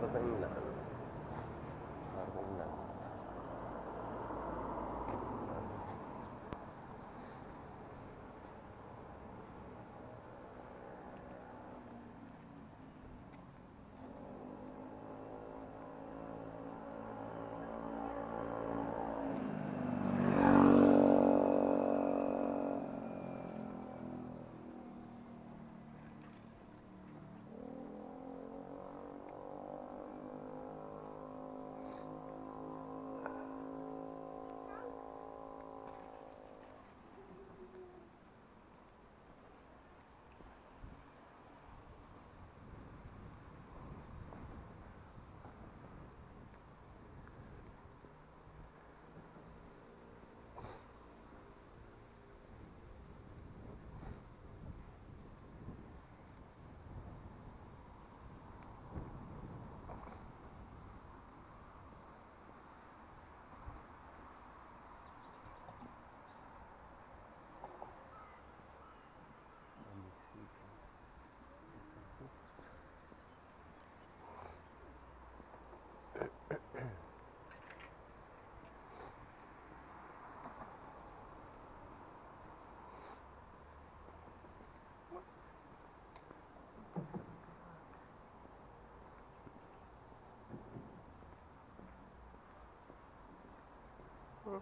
tarde ni. Yeah.